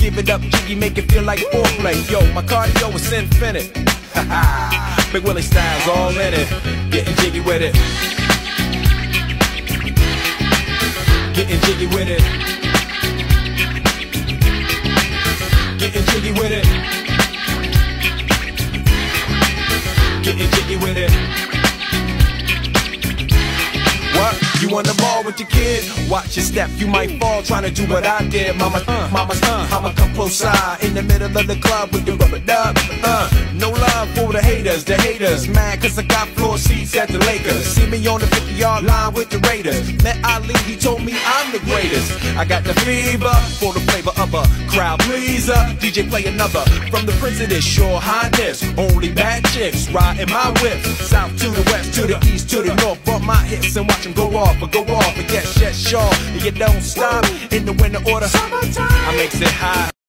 Give it up, jiggy, make it feel like foreplay. Yo, my cardio is infinite. Big Willie style's all in it. Getting jiggy with it. Getting jiggy with it. Getting jiggy with it. Getting jiggy with it. What? You on the ball with your kid? Watch your step, you might fall trying to do what I did. Mama, uh, mama, side in the middle of the club with your rubber dub. Uh, no love for the haters, the haters. Mad cause I got floor seats at the Lakers. See me on the 50 yard line with the Raiders. Met Ali, he told me I'm the greatest. I got the fever for the flavor of a crowd pleaser. DJ play another from the Prince of this Shore Highness. Only bad chicks riding my whip. South to the west, to the east, to the north. Bump my hips and watch them go off, but go off. But yes, yes, sure. You don't stop in the winter order. I makes it high.